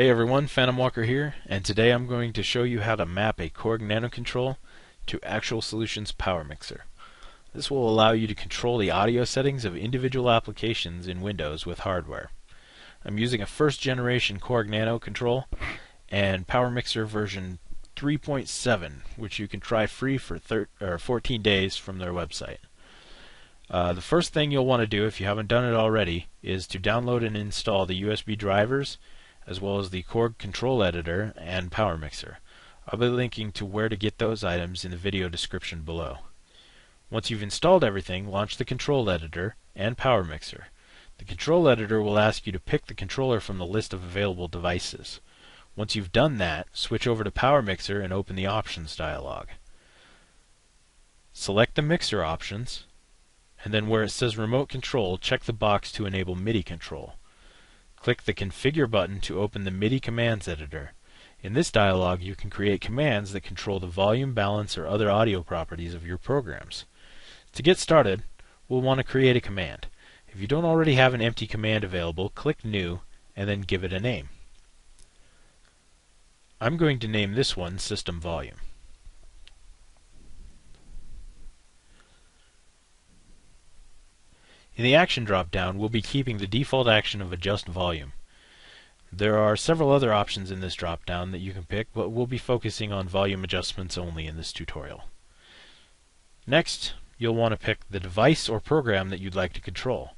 Hey everyone, Phantomwalker here, and today I'm going to show you how to map a Korg nanoKontrol to Actual Solutions Power Mixer. This will allow you to control the audio settings of individual applications in Windows with hardware. I'm using a first generation Korg nanoKontrol and Power Mixer version 3.7, which you can try free for 14 days from their website. Uh, the first thing you'll want to do if you haven't done it already is to download and install the USB drivers as well as the Korg control editor and power mixer. I'll be linking to where to get those items in the video description below. Once you've installed everything, launch the control editor and power mixer. The control editor will ask you to pick the controller from the list of available devices. Once you've done that, switch over to Power Mixer and open the Options dialog. Select the mixer options, and then where it says Remote Control, check the box to enable MIDI control. Click the Configure button to open the MIDI commands editor. In this dialog, you can create commands that control the volume, balance, or other audio properties of your programs. To get started, we'll want to create a command. If you don't already have an empty command available, click New and then give it a name. I'm going to name this one System Volume. In the action drop-down, we'll be keeping the default action of adjust volume. There are several other options in this drop-down that you can pick, but we'll be focusing on volume adjustments only in this tutorial. Next, you'll want to pick the device or program that you'd like to control.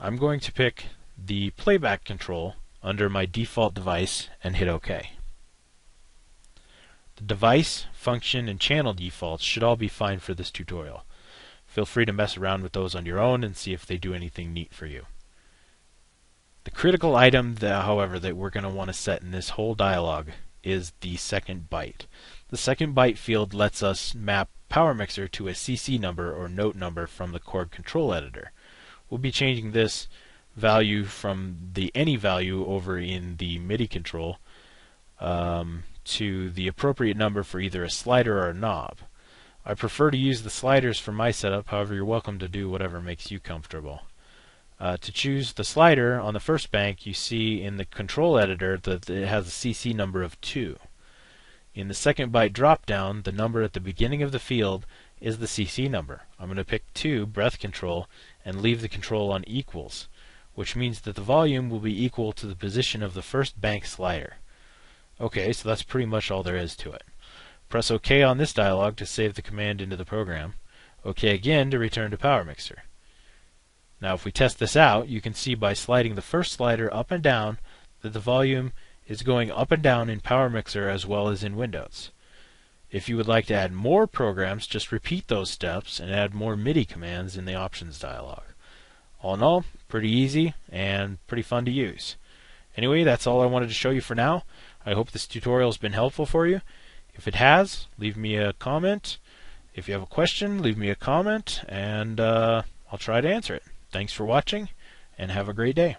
I'm going to pick the playback control under my default device and hit OK. The device, function, and channel defaults should all be fine for this tutorial. Feel free to mess around with those on your own and see if they do anything neat for you. The critical item, that, however, that we're going to want to set in this whole dialog is the second byte. The second byte field lets us map PowerMixer to a CC number or note number from the Korg control editor. We'll be changing this value from the any value over in the MIDI control um, to the appropriate number for either a slider or a knob. I prefer to use the sliders for my setup, however you're welcome to do whatever makes you comfortable. Uh, to choose the slider on the first bank, you see in the control editor that it has a CC number of 2. In the second byte drop-down, the number at the beginning of the field is the CC number. I'm going to pick 2, breath control, and leave the control on equals, which means that the volume will be equal to the position of the first bank slider. Okay, so that's pretty much all there is to it. Press OK on this dialog to save the command into the program. OK again to return to Power Mixer. Now if we test this out, you can see by sliding the first slider up and down that the volume is going up and down in Power Mixer as well as in Windows. If you would like to add more programs, just repeat those steps and add more MIDI commands in the Options dialog. All in all, pretty easy and pretty fun to use. Anyway, that's all I wanted to show you for now. I hope this tutorial has been helpful for you. If it has, leave me a comment. If you have a question, leave me a comment, and uh, I'll try to answer it. Thanks for watching, and have a great day.